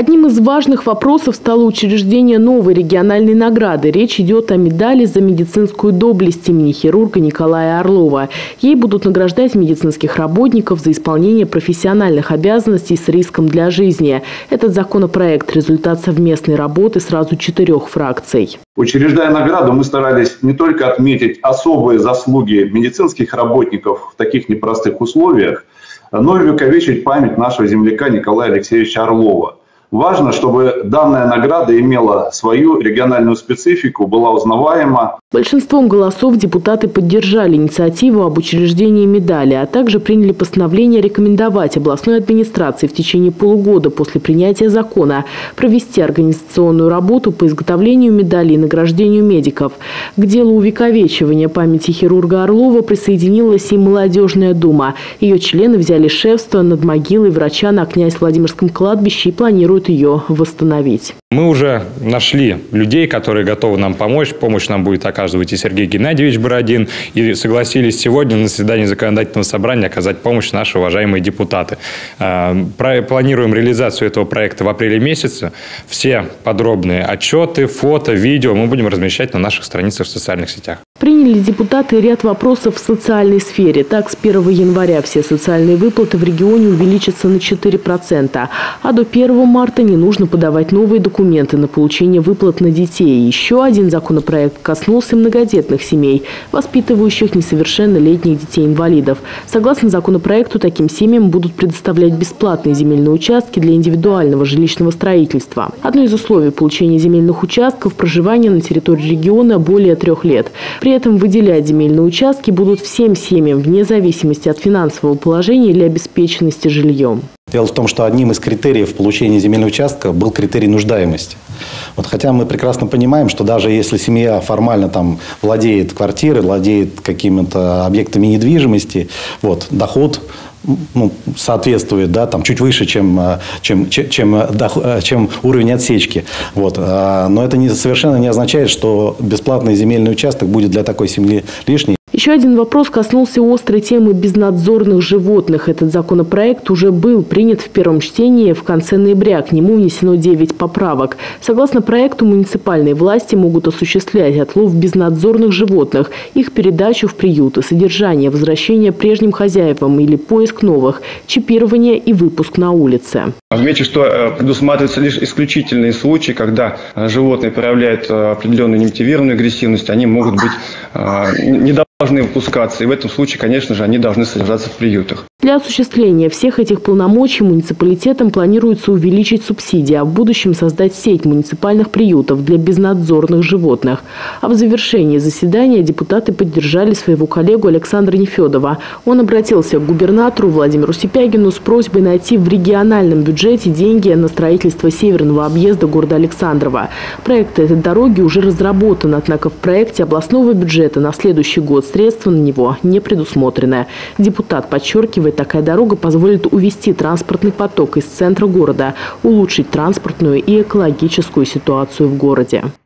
Одним из важных вопросов стало учреждение новой региональной награды. Речь идет о медали за медицинскую доблесть имени хирурга Николая Орлова. Ей будут награждать медицинских работников за исполнение профессиональных обязанностей с риском для жизни. Этот законопроект – результат совместной работы сразу четырех фракций. Учреждая награду, мы старались не только отметить особые заслуги медицинских работников в таких непростых условиях, но и увековечить память нашего земляка Николая Алексеевича Орлова – Важно, чтобы данная награда имела свою региональную специфику, была узнаваема. Большинством голосов депутаты поддержали инициативу об учреждении медали, а также приняли постановление рекомендовать областной администрации в течение полугода после принятия закона провести организационную работу по изготовлению медалей и награждению медиков. К делу увековечивания памяти хирурга Орлова присоединилась и молодежная дума. Ее члены взяли шефство над могилой врача на князь Владимирском кладбище и планируют планируют ее восстановить. Мы уже нашли людей, которые готовы нам помочь. Помощь нам будет оказывать и Сергей Геннадьевич Бородин. И согласились сегодня на заседании законодательного собрания оказать помощь наши уважаемые депутаты. А, планируем реализацию этого проекта в апреле месяце. Все подробные отчеты, фото, видео мы будем размещать на наших страницах в социальных сетях. Приняли депутаты ряд вопросов в социальной сфере. Так, с 1 января все социальные выплаты в регионе увеличатся на 4%, а до 1 марта не нужно подавать новые документы на получение выплат на детей. Еще один законопроект коснулся многодетных семей, воспитывающих несовершеннолетних детей-инвалидов. Согласно законопроекту, таким семьям будут предоставлять бесплатные земельные участки для индивидуального жилищного строительства. Одно из условий получения земельных участков – проживание на территории региона более трех лет. При при этом выделять земельные участки будут всем семьям, вне зависимости от финансового положения или обеспеченности жильем. Дело в том, что одним из критериев получения земельного участка был критерий нуждаемости. Вот, хотя мы прекрасно понимаем, что даже если семья формально там владеет квартирой, владеет какими-то объектами недвижимости, вот, доход ну, соответствует, да, там чуть выше, чем, э, чем, чем, э, э, чем уровень отсечки. Вот. Но это не, совершенно не означает, что бесплатный земельный участок будет для такой семьи лишний. Еще один вопрос коснулся острой темы безнадзорных животных. Этот законопроект уже был принят в первом чтении в конце ноября. К нему внесено 9 поправок. Согласно проекту, муниципальные власти могут осуществлять отлов безнадзорных животных, их передачу в приюты, содержание, возвращение прежним хозяевам или поиск новых, чипирование и выпуск на улице. Отмечу, что э, предусматриваются лишь исключительные случаи, когда э, животные проявляют э, определенную немотивированную агрессивность, они могут быть не должны выпускаться. И в этом случае, конечно же, они должны содержаться в приютах. Для осуществления всех этих полномочий муниципалитетам планируется увеличить субсидии, а в будущем создать сеть муниципальных приютов для безнадзорных животных. А в завершении заседания депутаты поддержали своего коллегу Александра Нефедова. Он обратился к губернатору Владимиру Сипягину с просьбой найти в региональном бюджете деньги на строительство северного объезда города Александрова. Проект этой дороги уже разработан, однако в проекте областного бюджета на следующий год средства на него не предусмотрены. Депутат подчеркивает, такая дорога позволит увести транспортный поток из центра города, улучшить транспортную и экологическую ситуацию в городе.